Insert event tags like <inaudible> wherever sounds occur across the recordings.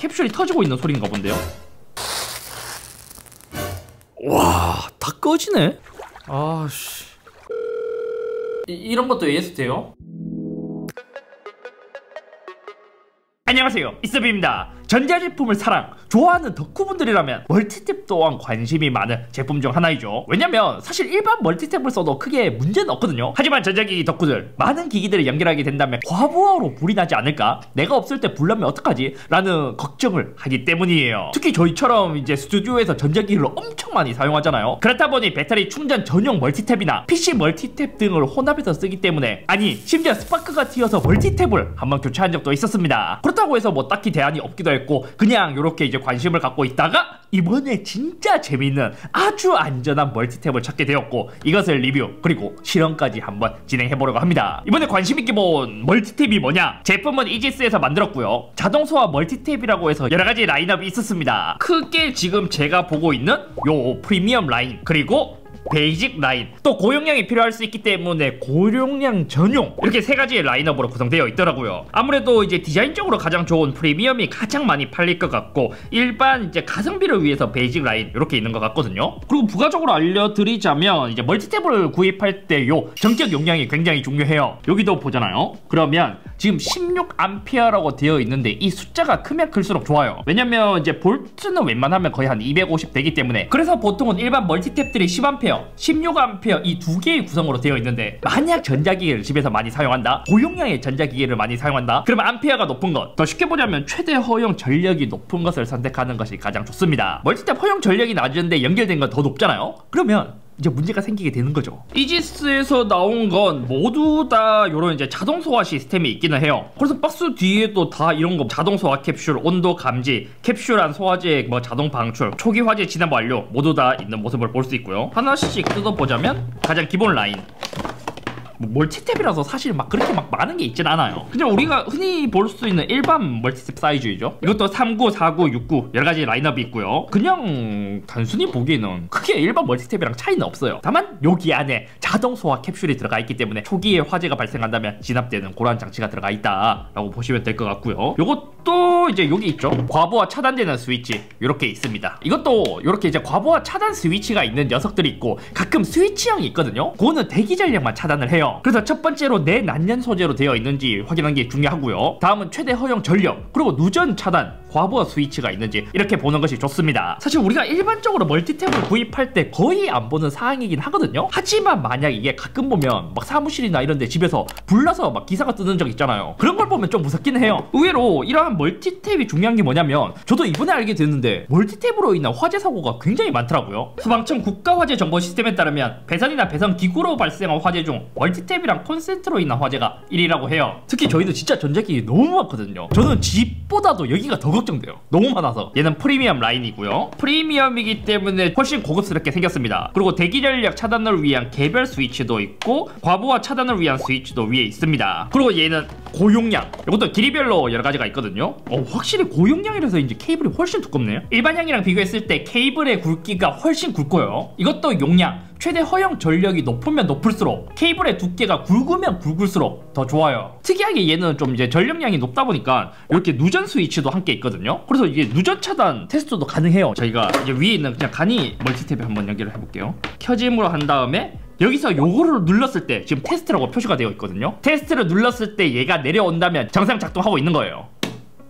캡슐이 터지고 있는 소리인가 본데요. 와, 다 꺼지네. 아씨. 이 런 것도 AS 돼요? 안녕하세요 이스비입니다 전자제품을 사랑 좋아하는 덕후분들이라면 멀티탭 또한 관심이 많은 제품 중 하나이죠. 왜냐면 사실 일반 멀티탭을 써도 크게 문제는 없거든요. 하지만 전자기기 덕후들 많은 기기들을 연결하게 된다면 과부하로 불이 나지 않을까? 내가 없을 때 불나면 어떡하지? 라는 걱정을 하기 때문이에요. 특히 저희처럼 이제 스튜디오에서 전자기기를 엄청 많이 사용하잖아요. 그렇다 보니 배터리 충전 전용 멀티탭이나 PC 멀티탭 등을 혼합해서 쓰기 때문에 아니 심지어 스파크가 튀어서 멀티탭을 한번 교체한 적도 있었습니다. 그렇다고 해서 뭐 딱히 대안이 없기도 했고 그냥 이렇게 이제 관심을 갖고 있다가 이번에 진짜 재밌는 아주 안전한 멀티탭을 찾게 되었고 이것을 리뷰 그리고 실험까지 한번 진행해 보려고 합니다. 이번에 관심 있게 본 멀티탭이 뭐냐? 제품은 이지스에서 만들었고요. 자동 소화 멀티탭이라고 해서 여러 가지 라인업이 있었습니다. 크게 지금 제가 보고 있는 요 프리미엄 라인 그리고 베이직 라인 또 고용량이 필요할 수 있기 때문에 고용량 전용. 이렇게 세 가지의 라인업으로 구성되어 있더라고요. 아무래도 이제 디자인적으로 가장 좋은 프리미엄이 가장 많이 팔릴 것 같고 일반 이제 가성비를 위해서 베이직 라인 이렇게 있는 것 같거든요. 그리고 부가적으로 알려드리자면 이제 멀티탭을 구입할 때요 정격 용량이 굉장히 중요해요. 여기도 보잖아요. 그러면 지금 16A라고 되어 있는데 이 숫자가 크면 클수록 좋아요. 왜냐면 이제 볼트는 웬만하면 거의 한 250 되기 때문에. 그래서 보통은 일반 멀티탭들이 10A 16A 이두 개의 구성으로 되어 있는데 만약 전자기기를 집에서 많이 사용한다? 고용량의 전자기기를 많이 사용한다? 그러면 암페어가 높은 것. 더 쉽게 보자면 최대 허용 전력이 높은 것을 선택하는 것이 가장 좋습니다. 멀티탭 허용 전력이 낮은데 연결된 건 더 높잖아요? 그러면 이제 문제가 생기게 되는 거죠. 이지스에서 나온 건 모두 다 이런 이제 자동 소화 시스템이 있기는 해요. 그래서 박스 뒤에도 다 이런 거 자동 소화 캡슐, 온도 감지, 캡슐 안 소화제 뭐 자동 방출, 초기 화재 진압 완료 모두 다 있는 모습을 볼 수 있고요. 하나씩 뜯어보자면 가장 기본 라인 뭐 멀티탭이라서 사실 막 그렇게 막 많은 게 있진 않아요. 그냥 우리가 흔히 볼 수 있는 일반 멀티탭 사이즈이죠. 이것도 39, 49, 69 여러 가지 라인업이 있고요. 그냥 단순히 보기에는 크게 일반 멀티탭이랑 차이는 없어요. 다만 여기 안에 자동 소화 캡슐이 들어가 있기 때문에 초기에 화재가 발생한다면 진압되는 그러한 장치가 들어가 있다 라고 보시면 될 것 같고요. 이것도 이제 여기 있죠. 과부하 차단되는 스위치 이렇게 있습니다. 이것도 이렇게 이제 과부하 차단 스위치가 있는 녀석들이 있고 가끔 스위치형이 있거든요. 그거는 대기 전력만 차단을 해요 그래서 첫 번째로 내난년 소재로 되어 있는지 확인하는 게 중요하고요. 다음은 최대 허용 전력 그리고 누전 차단 과부하 스위치가 있는지 이렇게 보는 것이 좋습니다. 사실 우리가 일반적으로 멀티탭을 구입할 때 거의 안 보는 사항이긴 하거든요. 하지만 만약 이게 가끔 보면 막 사무실이나 이런 데 집에서 불나서 막 기사가 뜨는 적 있잖아요. 그런 걸 보면 좀 무섭긴 해요. 의외로 이러한 멀티탭이 중요한 게 뭐냐면 저도 이번에 알게 됐는데 멀티탭으로 인한 화재 사고가 굉장히 많더라고요. 소방청 국가화재 정보 시스템에 따르면 배선이나 배선 기구로 발생한 화재 중 멀티 탭이랑 콘센트로 인한 화재가 1위라고 해요. 특히 저희도 진짜 전자기기 너무 많거든요. 저는 집보다도 여기가 더 걱정돼요. 너무 많아서. 얘는 프리미엄 라인이고요. 프리미엄이기 때문에 훨씬 고급스럽게 생겼습니다. 그리고 대기전력 차단을 위한 개별 스위치도 있고 과부하 차단을 위한 스위치도 위에 있습니다. 그리고 얘는 고용량. 이것도 길이별로 여러 가지가 있거든요. 어, 확실히 고용량이라서 이제 케이블이 훨씬 두껍네요. 일반형이랑 비교했을 때 케이블의 굵기가 훨씬 굵고요. 이것도 용량 최대 허용 전력이 높으면 높을수록 케이블의 두께가 굵으면 굵을수록 더 좋아요. 특이하게 얘는 좀 이제 전력량이 높다 보니까 이렇게 누전 스위치도 함께 있거든요. 그래서 이게 누전 차단 테스트도 가능해요. 저희가 이제 위에 있는 그냥 간이 멀티탭에 한번 연결을 해볼게요. 켜짐으로 한 다음에 여기서 요거를 눌렀을 때 지금 테스트라고 표시가 되어 있거든요. 테스트를 눌렀을 때 얘가 내려온다면 정상 작동하고 있는 거예요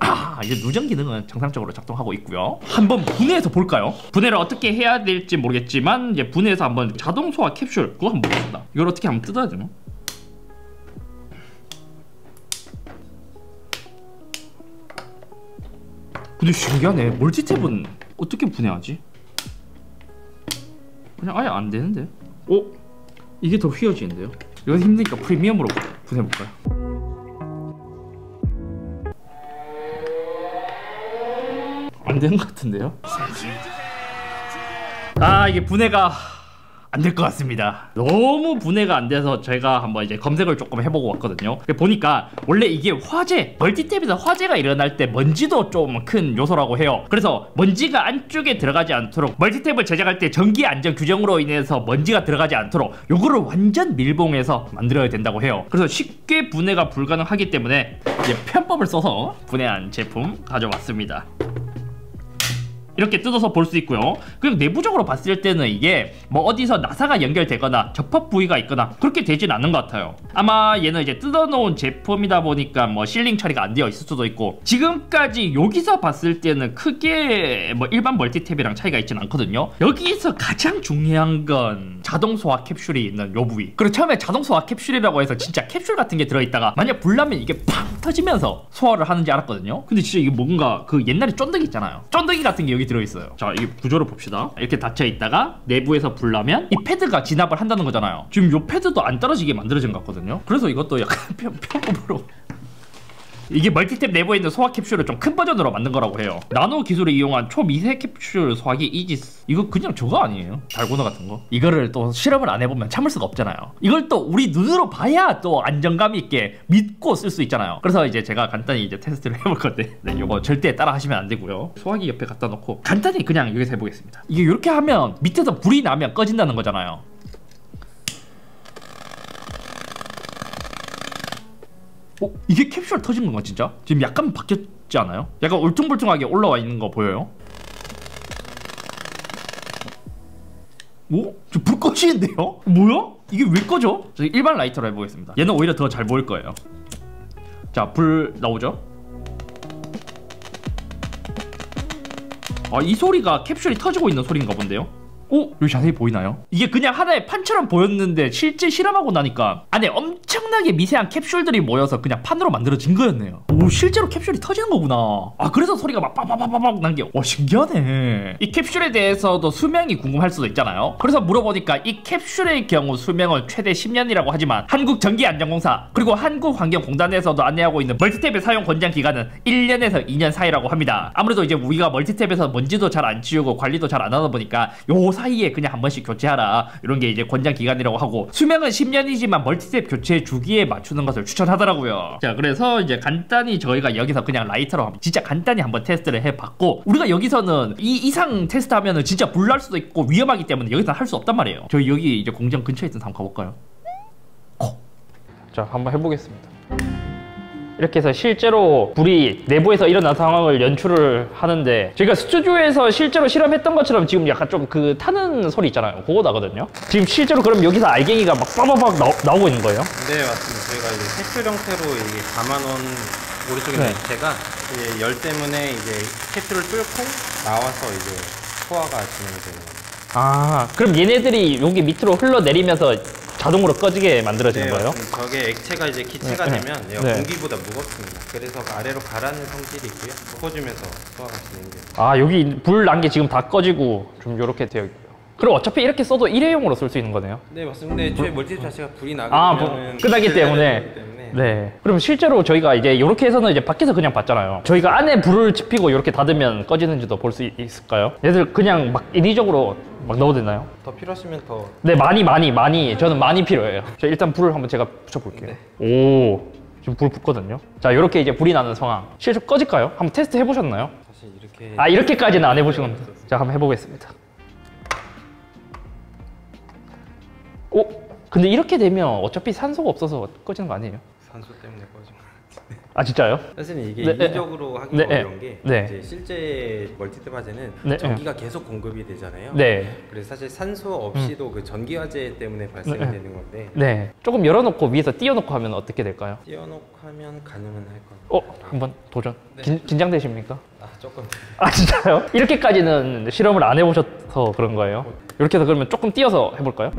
아 이제 누전 기능은 정상적으로 작동하고 있고요 한번 분해해서 볼까요? 분해를 어떻게 해야 될지 모르겠지만 이제 분해해서 한번 자동 소화 캡슐 그거 한번 보겠습니다 이걸 어떻게 한번 뜯어야 되나? 근데 신기하네 멀티탭은 어떻게 분해하지? 그냥 아예 안 되는데 어? 이게 더 휘어지는데요? 이건 힘드니까 프리미엄으로 분해볼까요? 안 되는 것 같은데요? 아 이게 분해가 안 될 것 같습니다. 너무 분해가 안 돼서 제가 한번 이제 검색을 조금 해보고 왔거든요. 보니까 원래 이게 화재, 멀티탭에서 화재가 일어날 때 먼지도 좀 큰 요소라고 해요. 그래서 먼지가 안쪽에 들어가지 않도록 멀티탭을 제작할 때 전기 안전 규정으로 인해서 먼지가 들어가지 않도록 요거를 완전 밀봉해서 만들어야 된다고 해요. 그래서 쉽게 분해가 불가능하기 때문에 이제 편법을 써서 분해한 제품 가져왔습니다. 이렇게 뜯어서 볼 수 있고요. 그리고 내부적으로 봤을 때는 이게 뭐 어디서 나사가 연결되거나 접합 부위가 있거나 그렇게 되진 않는 것 같아요. 아마 얘는 이제 뜯어놓은 제품이다 보니까 뭐 실링 처리가 안 되어 있을 수도 있고 지금까지 여기서 봤을 때는 크게 뭐 일반 멀티탭이랑 차이가 있진 않거든요. 여기서 가장 중요한 건 자동 소화 캡슐이 있는 요 부위. 그리고 처음에 자동 소화 캡슐이라고 해서 진짜 캡슐 같은 게 들어있다가 만약 불나면 이게 팡 터지면서 소화를 하는지 알았거든요. 근데 진짜 이게 뭔가 그 옛날에 쫀득이 있잖아요. 쫀득이 같은 게 여기 들어있어요. 자, 이 구조를 봅시다. 이렇게 닫혀 있다가 내부에서 불나면 이 패드가 진압을 한다는 거잖아요. 지금 요 패드도 안 떨어지게 만들어진 것 같거든요. 그래서 이것도 약간 <laughs> 편, 편법으로 이게 멀티탭 내부에 있는 소화 캡슐을 좀 큰 버전으로 만든 거라고 해요. 나노 기술을 이용한 초미세 캡슐 소화기 이지스. 이거 그냥 저거 아니에요? 달고나 같은 거? 이거를 또 실험을 안 해보면 참을 수가 없잖아요. 이걸 또 우리 눈으로 봐야 또 안정감 있게 믿고 쓸 수 있잖아요. 그래서 이제 제가 간단히 이제 테스트를 <laughs> 해볼 건데, 네, 이거 절대 따라 하시면 안 되고요. 소화기 옆에 갖다 놓고 간단히 그냥 여기서 해보겠습니다. 이게 이렇게 하면 밑에서 불이 나면 꺼진다는 거잖아요. 어? 이게 캡슐 터진 건가 진짜? 지금 약간 바뀌었지 않아요? 약간 울퉁불퉁하게 올라와 있는 거 보여요? 오? 저불 꺼지는데요? 뭐야? 이게 왜 꺼져? 저 일반 라이터로 해보겠습니다 얘는 오히려 더 잘 보일 거예요 자 불 나오죠? 아 이 소리가 캡슐이 터지고 있는 소리인가 본데요? 오? 여기 자세히 보이나요? 이게 그냥 하나의 판처럼 보였는데 실제 실험하고 나니까 안에 엄청나게 미세한 캡슐들이 모여서 그냥 판으로 만들어진 거였네요. 오 실제로 캡슐이 터지는 거구나. 아 그래서 소리가 막 빠바바바박 난게 와 신기하네. 이 캡슐에 대해서도 수명이 궁금할 수도 있잖아요. 그래서 물어보니까 이 캡슐의 경우 수명은 최대 10년이라고 하지만 한국전기안전공사 그리고 한국환경공단에서도 안내하고 있는 멀티탭의 사용 권장 기간은 1년에서 2년 사이라고 합니다. 아무래도 이제 우리가 멀티탭에서 먼지도 잘 안 치우고 관리도 잘 안 하다 보니까 요 사이에 그냥 한 번씩 교체하라 이런 게 이제 권장 기간이라고 하고 수명은 10년이지만 멀티탭 교체 주기에 맞추는 것을 추천하더라고요 자 그래서 이제 간단히 저희가 여기서 그냥 라이터로 한번 진짜 간단히 한번 테스트를 해봤고 우리가 여기서는 이 이상 테스트하면은 진짜 불날 수도 있고 위험하기 때문에 여기서 할 수 없단 말이에요 저희 여기 이제 공장 근처에 있던 한번 가볼까요? 코. 자 한번 해보겠습니다 이렇게 해서 실제로 불이 내부에서 일어난 상황을 연출을 하는데 저희가 스튜디오에서 실제로 실험했던 것처럼 지금 약간 좀 그 타는 소리 있잖아요 그거 나거든요 지금 실제로 그럼 여기서 알갱이가 막 빠바박 나오, 나오고 있는 거예요? 네 맞습니다. 저희가 이제 캡슐 형태로 이게 담아놓은 오른쪽에 네. 액체가 이제 열 때문에 이제 캡슐을 뚫고 나와서 이제 소화가 진행이 되는 겁니다. 아 그럼 얘네들이 여기 밑으로 흘러내리면서 자동으로 꺼지게 만들어지는 거예요? 맞습니다. 저게 액체가 이제 기체가 네, 되면 얘가 네. 공기보다 무겁습니다. 그래서 아래로 가라앉는 성질이 있고요. 섞어주면서 소화가 진행돼요. 아 여기 불 난 게 지금 다 꺼지고 좀 이렇게 되어 있고요 그럼 어차피 이렇게 써도 일회용으로 쓸 수 있는 거네요? 네 맞습니다. 근데 저희 멀티탭 자체가 불이 나게 아, 되면은 뭐, 끝나기 때문에. 때문에 네. 그럼 실제로 저희가 이제 이렇게 해서는 이제 밖에서 그냥 봤잖아요. 저희가 안에 불을 지피고 이렇게 닫으면 꺼지는지도 볼 수 있을까요? 얘들 그냥 막 인위적으로 막 넣어도 되나요? 더 필요하시면 더 네, 많이 많이 많이 저는 많이 필요해요. 자, 일단 불을 한번 제가 붙여볼게요. 오, 지금 불 붙거든요. 자, 이렇게 이제 불이 나는 상황. 실제 꺼질까요? 한번 테스트 해보셨나요? 사실 이렇게 아, 이렇게까지는 안 해보신 겁니다. 자, 한번 해보겠습니다. 오, 근데 이렇게 되면 어차피 산소가 없어서 꺼지는 거 아니에요? 산소 때문에 꺼진 거. 아, 진짜요? 사실은 이게 네, 인위적으로 하기 네, 어려운 게 네. 이제 실제 멀티탭 화재는 네, 전기가 계속 공급이 되잖아요. 네. 그래서 사실 산소 없이도 그 전기 화재 때문에 발생이 네. 되는 건데 네. 조금 열어놓고 위에서 띄워놓고 하면 어떻게 될까요? 띄워놓고 하면 가능은 할 겁니다. 어, 한번 도전. 긴, 긴장되십니까? 아 조금 <laughs> 아, 진짜요? 이렇게까지는 실험을 안 해보셔서 그런 거예요? 이렇게 해서 그러면 조금 띄어서 해볼까요?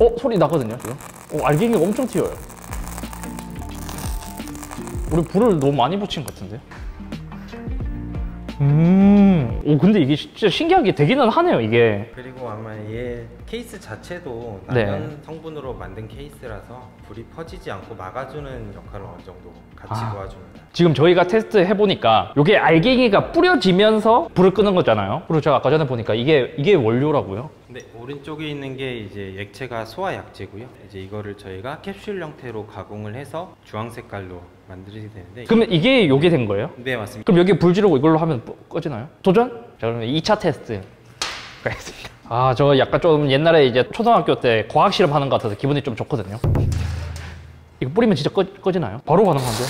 어, 소리 나거든요, 지금. 어, 알갱이가 엄청 튀어요. 우리 불을 너무 많이 붙인 것 같은데? 음, 오 근데 이게 진짜 신기하게 되기는 하네요 이게. 그리고 아마 얘 케이스 자체도 네. 난연 성분으로 만든 케이스라서 불이 퍼지지 않고 막아주는 역할을 어느 정도 같이 아. 도와줍니다. 지금 저희가 테스트 해보니까 이게 알갱이가 뿌려지면서 불을 끄는 거잖아요. 그리고 제가 아까 전에 보니까 이게 이게 원료라고요. 네, 오른쪽에 있는 게 이제 액체가 소화 약재고요. 이제 이거를 저희가 캡슐 형태로 가공을 해서 주황 색깔로 만들게 되는데 그러면 이게 요게 된 거예요? 네, 맞습니다. 그럼 여기 불 지르고 이걸로 하면 뭐- 꺼지나요? 도전? 자 그러면 2차 테스트 가겠습니다. 아 저 약간 좀 옛날에 이제 초등학교 때 과학 실험 하는 것 같아서 기분이 좀 좋거든요. 이거 뿌리면 진짜 꺼, 꺼지나요? 바로 가능한데?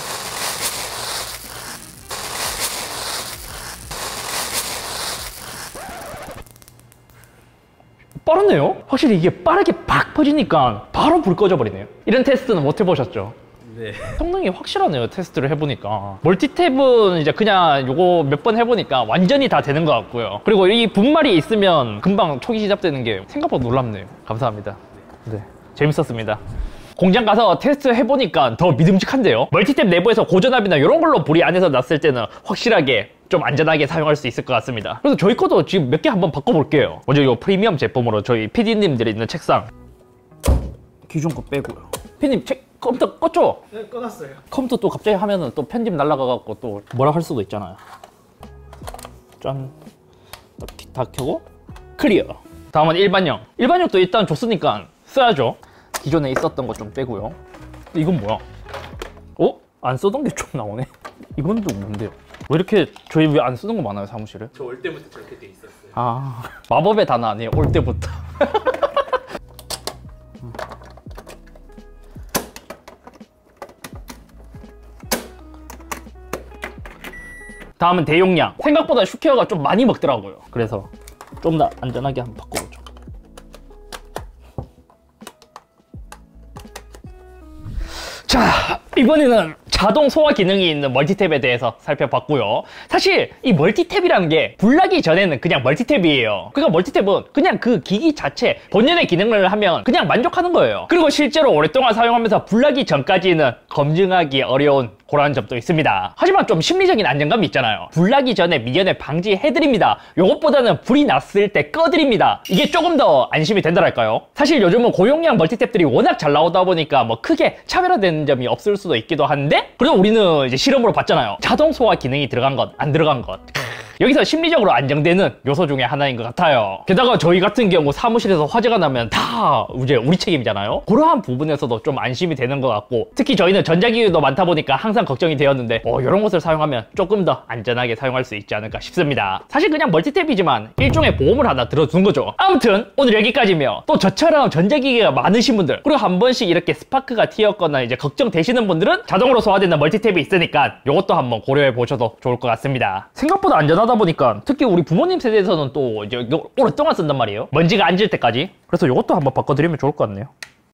빠르네요? 확실히 이게 빠르게 팍 퍼지니까 바로 불 꺼져 버리네요. 이런 테스트는 못 해보셨죠? 네. 성능이 확실하네요 테스트를 해보니까. 멀티탭은 이제 그냥 요거 몇 번 해보니까 완전히 다 되는 것 같고요. 그리고 이 분말이 있으면 금방 초기 시작되는 게 생각보다 놀랍네요. 감사합니다. 네. 재밌었습니다. 공장 가서 테스트 해보니까 더 믿음직한데요? 멀티탭 내부에서 고전압이나 이런 걸로 불이 안에서 났을 때는 확실하게 좀 안전하게 사용할 수 있을 것 같습니다. 그래서 저희 것도 지금 몇 개 한번 바꿔볼게요. 먼저 이 프리미엄 제품으로 저희 PD님들이 있는 책상. 기존 거 빼고요. PD님 책 컴퓨터 껐죠? 네, 꺼놨어요. 컴퓨터 또 갑자기 하면은 또 편집 날라가갖고 또 뭐라 할 수도 있잖아요. 짠. 다 켜고 clear. 다음은 일반형. 일반형도 일단 줬으니까 써야죠. 기존에 있었던 것 좀 빼고요. 이건 뭐야? 어? 안 쓰던 게 좀 나오네. <laughs> 이건 또 뭔데요? 왜 이렇게 저희 왜 안 쓰는 거 많아요 사무실에? 저 올 때부터 저렇게 돼 있었어요. 아 <laughs> 마법의 단어 아니에요 올 때부터 <laughs> 다음은 대용량. 생각보다 슈케어가 좀 많이 먹더라고요. 그래서 좀 더 안전하게 한번 바꿔보죠. 자 이번에는 자동 소화 기능이 있는 멀티탭에 대해서 살펴봤고요. 사실 이 멀티탭이라는 게 불나기 전에는 그냥 멀티탭이에요. 그러니까 멀티탭은 그냥 그 기기 자체 본연의 기능을 하면 그냥 만족하는 거예요. 그리고 실제로 오랫동안 사용하면서 불나기 전까지는 검증하기 어려운 그런 점도 있습니다. 하지만 좀 심리적인 안정감이 있잖아요. 불나기 전에 미연에 방지해드립니다. 요것보다는 불이 났을 때 꺼드립니다. 이게 조금 더 안심이 된다랄까요? 사실 요즘은 고용량 멀티탭들이 워낙 잘 나오다 보니까 뭐 크게 차별화되는 점이 없을 수도 있기도 한데 그래도 우리는 이제 실험으로 봤잖아요. 자동 소화 기능이 들어간 것 안 들어간 것 여기서 심리적으로 안정되는 요소 중에 하나인 것 같아요. 게다가 저희 같은 경우 사무실에서 화재가 나면 다 이제 우리 책임이잖아요. 그러한 부분에서도 좀 안심이 되는 것 같고 특히 저희는 전자기기도 많다 보니까 항상 걱정이 되었는데 어, 이런 것을 사용하면 조금 더 안전하게 사용할 수 있지 않을까 싶습니다. 사실 그냥 멀티탭이지만 일종의 보험을 하나 들어둔 거죠. 아무튼 오늘 여기까지며 또 저처럼 전자기기가 많으신 분들 그리고 한 번씩 이렇게 스파크가 튀었거나 이제 걱정되시는 분들은 자동으로 소화되는 멀티탭이 있으니까 이것도 한번 고려해 보셔도 좋을 것 같습니다. 생각보다 안전하다 보니까 특히 우리 부모님 세대에서는 또 이제 오랫동안 쓴단 말이에요. 먼지가 앉을 때까지. 그래서 이것도 한번 바꿔드리면 좋을 것 같네요.